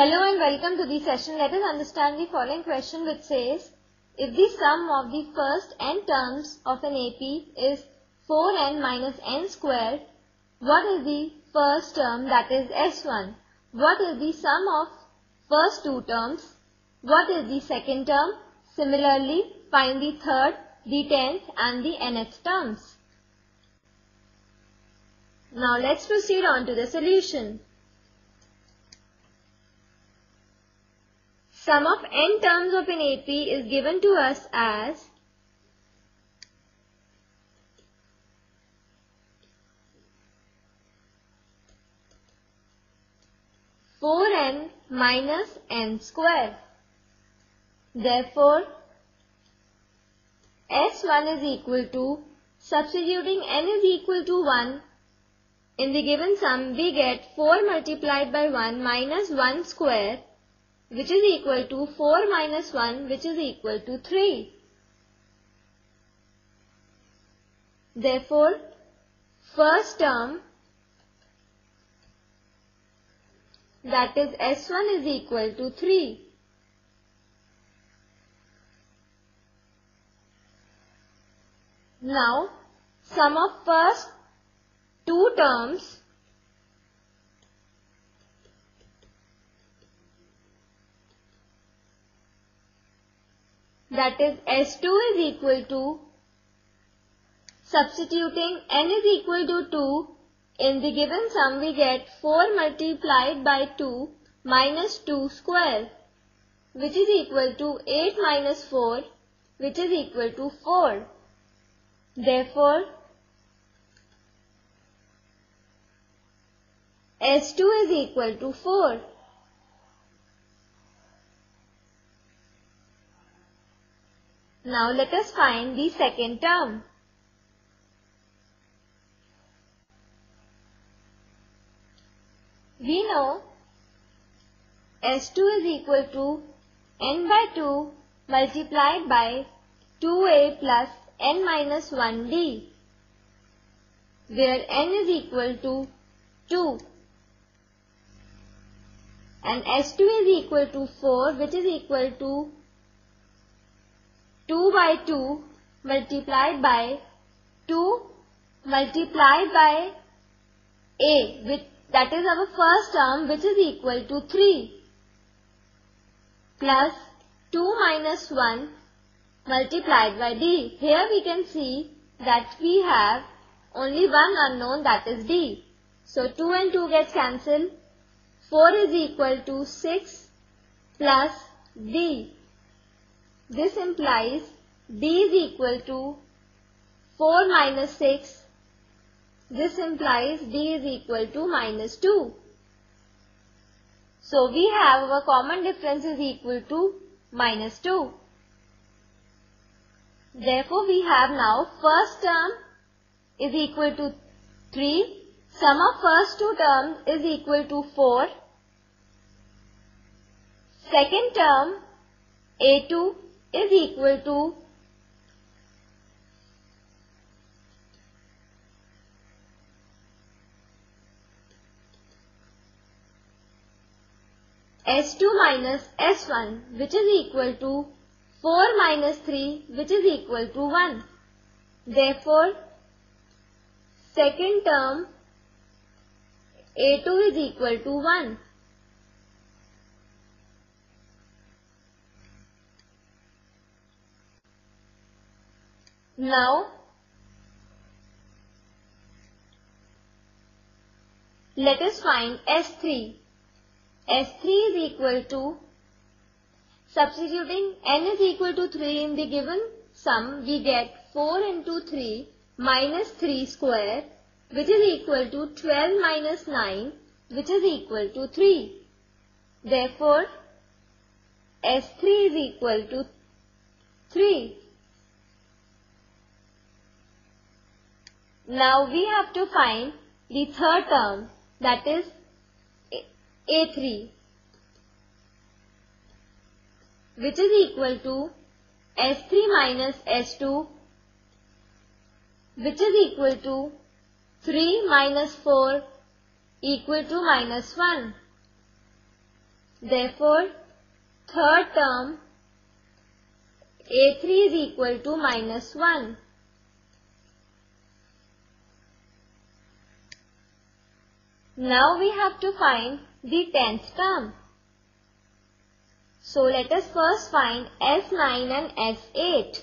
Hello and welcome to the session. Let us understand the following question which says, if the sum of the first n terms of an AP is 4n minus n squared, what is the first term that is S1? What is the sum of first two terms? What is the second term? Similarly, find the third, the tenth and the nth terms. Now let's proceed on to the solution. Sum of n terms of an AP is given to us as four n minus n square. Therefore, S1 is equal to, substituting n is equal to 1, in the given sum we get 4 multiplied by 1 minus 1 square which is equal to 4 minus 1 which is equal to 3. Therefore, first term that is S1 is equal to 3. Now, sum of first two terms that is S2 is equal to substituting n is equal to 2 in the given sum we get 4 multiplied by 2 minus 2 square which is equal to 8 minus 4 which is equal to 4. Therefore, S2 is equal to 4. Now let us find the second term. We know S2 is equal to n by 2 multiplied by 2a plus n minus 1d where n is equal to 2 and S2 is equal to 4 which is equal to 2 by 2 multiplied by 2 multiplied by a which that is our first term which is equal to 3 plus 2 minus 1 multiplied by d. Here we can see that we have only one unknown that is d. So 2 and 2 gets cancelled. 4 is equal to 6 plus d. This implies D is equal to 4 minus 6. This implies D is equal to minus 2. So we have our common difference is equal to minus 2. Therefore we have now first term is equal to 3. Sum of first two terms is equal to 4. Second term A2 is equal to S2 minus S1 which is equal to 4 minus 3 which is equal to 1. Therefore, second term A2 is equal to 1. Now, let us find S3. S3 is equal to, substituting n is equal to 3 in the given sum, we get 4 into 3 minus 3 square, which is equal to 12 minus 9, which is equal to 3. Therefore, S3 is equal to 3. Now we have to find the third term that is A3 which is equal to S3 minus S2 which is equal to 3 minus 4 equal to minus 1. Therefore, third term a3 is equal to minus 1. Now we have to find the tenth term. So let us first find S9 and S8.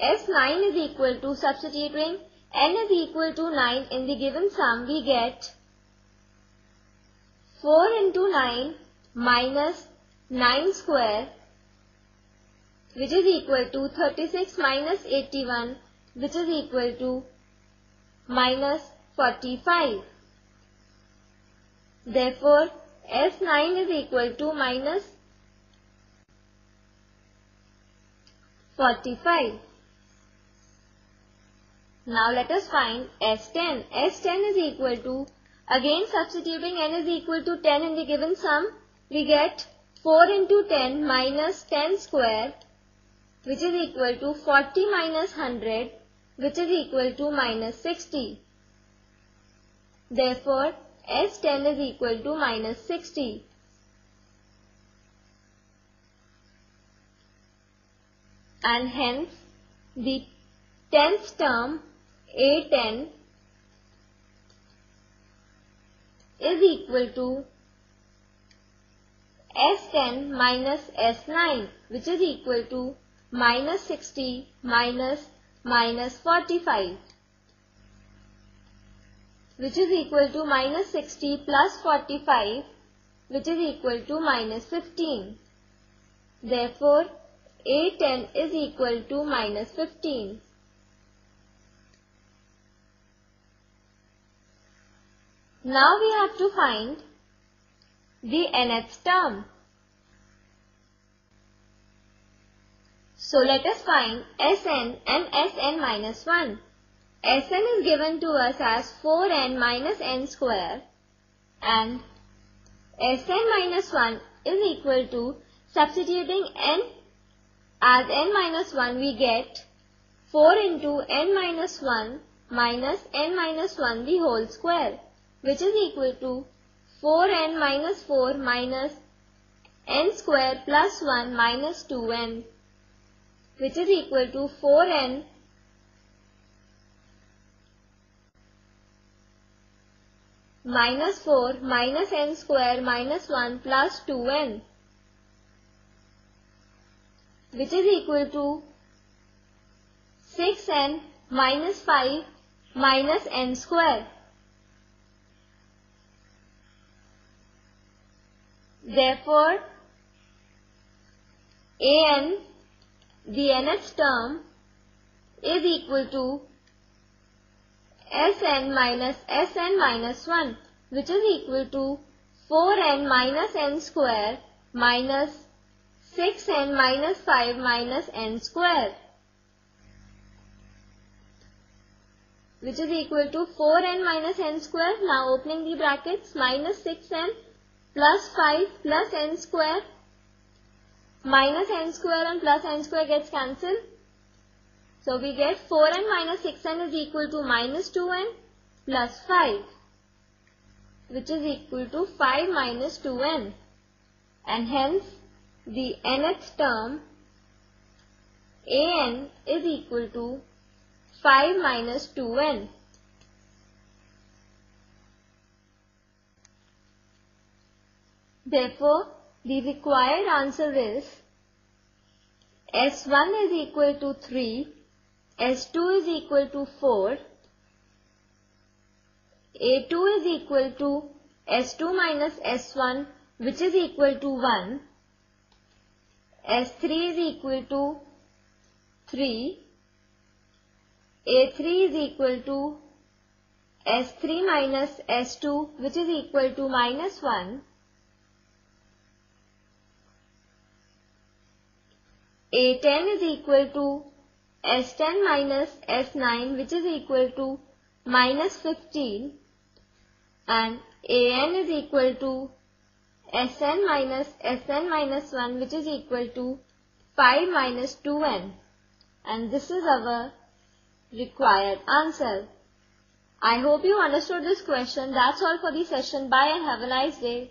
S9 is equal to substituting n is equal to 9 in the given sum we get 4 into 9 minus 9 square which is equal to 36 minus 81 which is equal to minus 45. Therefore, S9 is equal to minus 45. Now let us find S10. S10 is equal to, again substituting n is equal to 10 in the given sum, we get 4 into 10 minus 10 square which is equal to 40 minus 100 which is equal to minus 60. Therefore, S10 is equal to minus 60. And hence, the tenth term A10 is equal to S10 minus S9 which is equal to minus 60 minus minus 45 which is equal to minus 60 plus 45 which is equal to minus 15. Therefore, A10 is equal to minus 15. Now we have to find the nth term. So let us find Sn and Sn minus 1. Sn is given to us as 4n minus n square and Sn minus 1 is equal to substituting n. As n minus 1 we get 4 into n minus 1 minus n minus 1 the whole square which is equal to 4n minus 4 minus n square plus 1 minus 2n which is equal to 4n minus 4 minus n square minus 1 plus 2n which is equal to 6n minus 5 minus n square. Therefore, an the nth term is equal to Sn minus Sn minus 1 which is equal to 4n minus n square minus 6n minus 5 minus n square which is equal to 4n minus n square. Now opening the brackets minus 6n plus 5 plus n square minus n square and plus n square gets cancelled. So we get 4n minus 6n is equal to minus 2n plus 5 which is equal to 5 minus 2n and hence the nth term an is equal to 5 minus 2n. Therefore, the required answer is S1 is equal to 3, S2 is equal to 4, A2 is equal to S2 minus S1 which is equal to 1, S3 is equal to 3, A3 is equal to S3 minus S2 which is equal to minus 1, A10 is equal to S10 minus S9 which is equal to minus 15 and AN is equal to Sn minus Sn minus 1 which is equal to 5 minus 2n and this is our required answer. I hope you understood this question. That's all for the session. Bye and have a nice day.